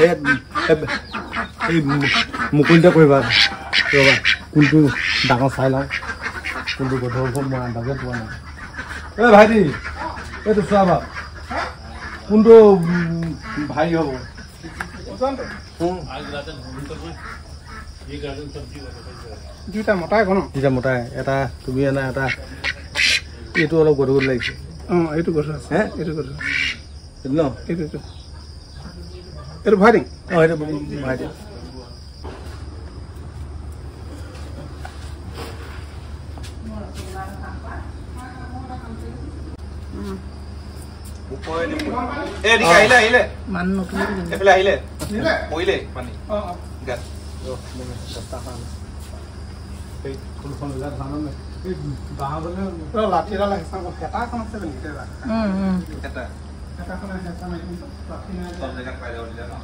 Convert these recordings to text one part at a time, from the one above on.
এই মুকলিতে কৰিবা ৰ'বা কোনটো ডাঙৰ চাই লওঁ কোনটো গধুৰ হ'ব মই আন্দাজে পোৱা নাই এই ভাইটি এইটো চোৱা বা কোনটো ভাই হ'ব দুইটা মতাই ঘন এতিয়া মতাই এটা তুমি এনা এটা এইটো অলপ গধুৰ লাগিছে অঁ এইটো আছে হে? এইটো এইটো ন এইটো এইটো এইটো ভৰাই দিম অঁ সেইটো ভাইটি আহিলে আহিলে মানুহ নতুন এইফালে আহিলে পৰিলে পানী অঁ অঁ গাত এই ফুলখন ওলাই ধান এই বাঁহলৈ তই লাঠি এডাল আহিছে হেতা এখন আছে নেকি তেৰা এটা হেতাখন হেতা মাৰি দিম লাঠি নাই চব জেগাত পাই যাব দিলে ন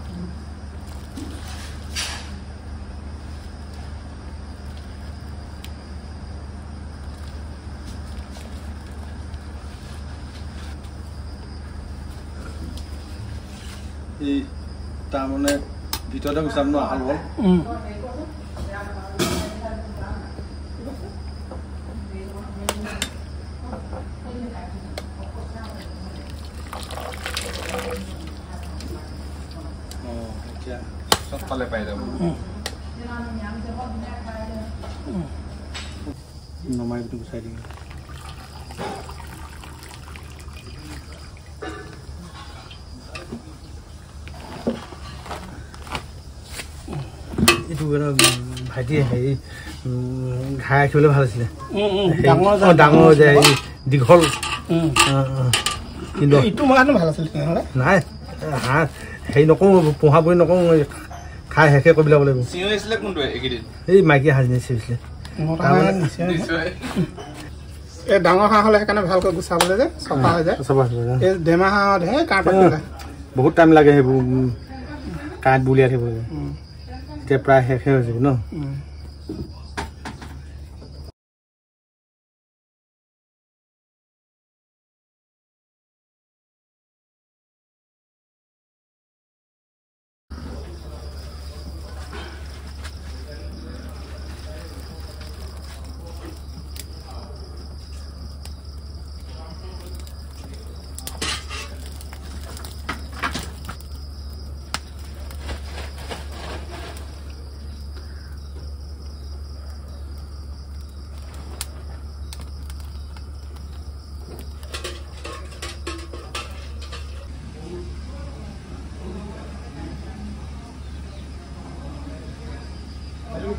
এই তাৰমানে ভিতৰতে গুচাম ন আহাল বল পাই যাব নমাই গুচাই দিম এইটো এটা ভাইটিয়ে হেৰি ঘাই ৰাখিবলৈ ভাল আছিলে। ডাঙৰ যে দীঘল। কিন্তু ইটো মাহটো ভাল আছিল তেনেহ'লে নাই হাঁহ হেৰি নকওঁ পোহা বুলি নকওঁ খাই শেষে কৰি পেলাব লাগিব। এই মাইকী সাজি চিৰিছিলে মতা তাৰমানে- হাঁহ নিচিনা নহয়। নিশ্চয় এই ডাঙৰ হাঁহ হ'লে সেইকাৰণে ভালকৈ গুচাবলৈ যে চফা হৈ যায়। এই ডেমা হাঁহত যায় বহুত টাইম লাগে সেইবোৰ কাঁত বুলিয়াই থাকিব এতিয়া প্ৰায় শেষে হৈ যাব ন?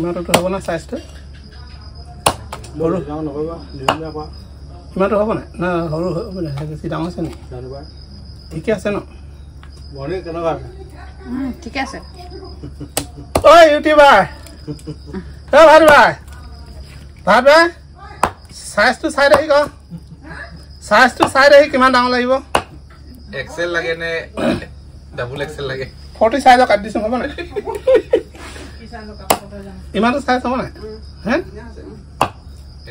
ইমানটো হ'ব না চাইজটো সৰু। ইমানটো হ'ব নাই না সৰু হ'ব নাই বেছি ডাঙৰ আছে ঠিকে ন? ঠিকে আছে। ঐ ইউটিউবাৰ ঐ ভাত ভাই ভাত ভাই চাইজটো চাই দেখি ক। চাইজটো চাই দেখি কিমান ডাঙৰ লাগিব। এক্সেল লাগে নে ডাবল এক্সেল লাগে? ফৰ্টি চাইজৰ কাটি দিছোঁ হ'ব নাই? ইমানটো চাই চাব নাই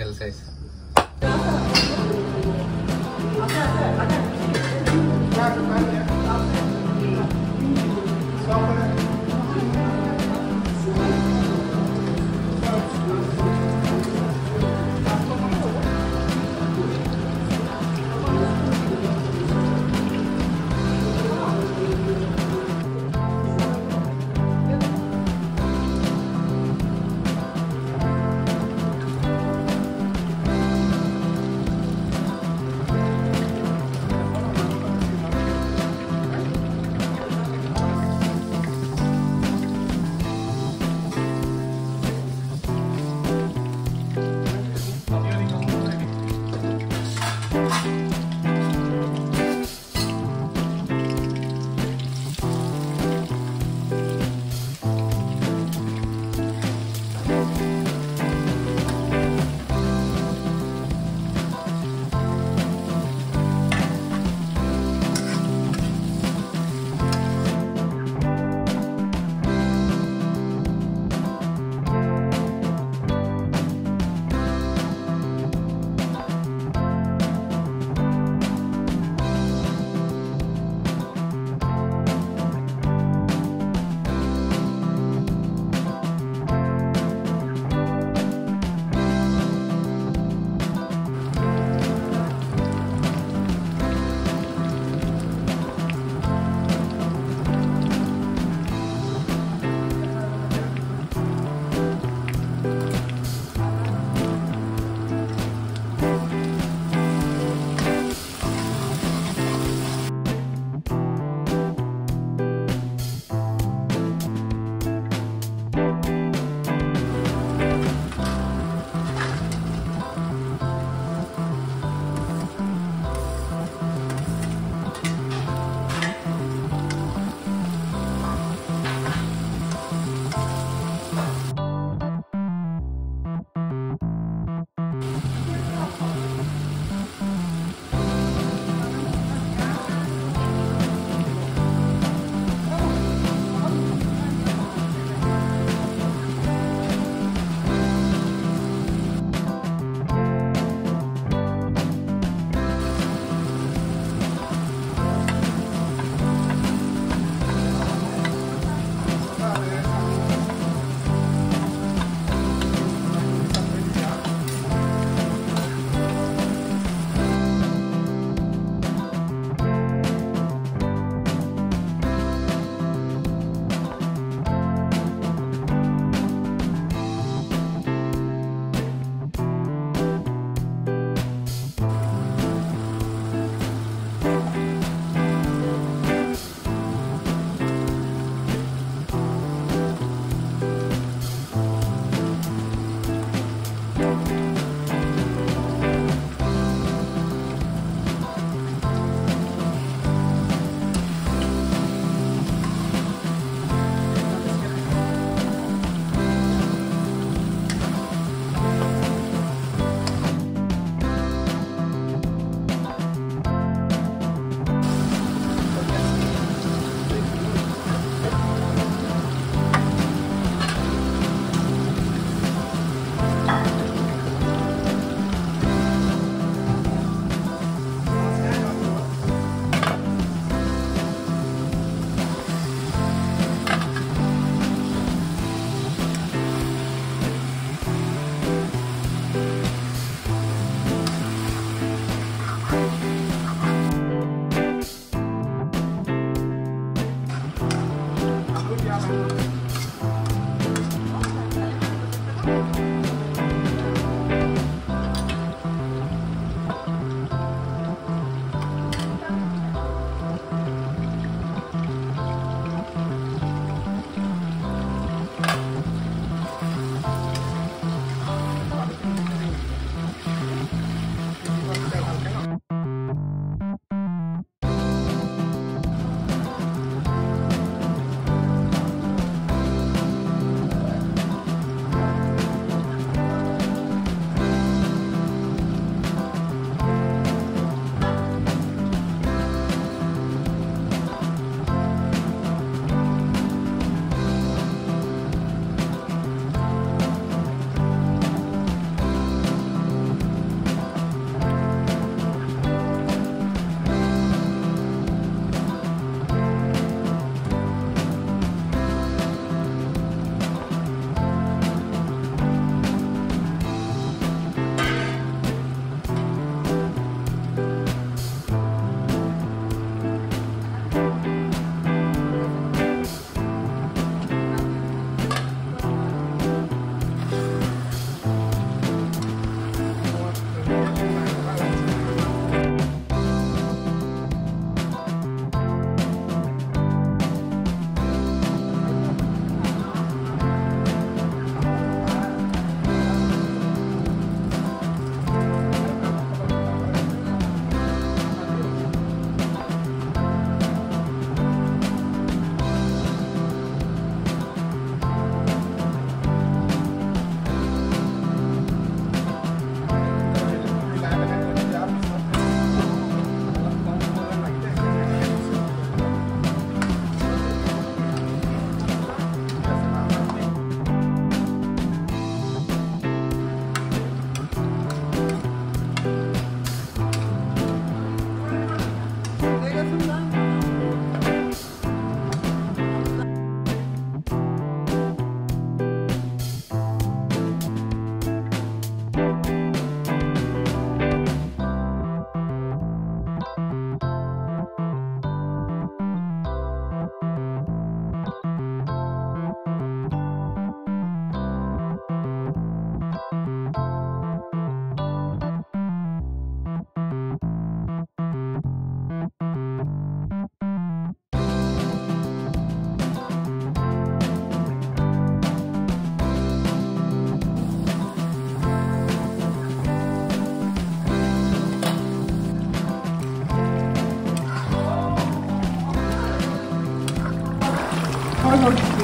এল চাইজ আচ্ছা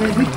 হ'ল মেজিক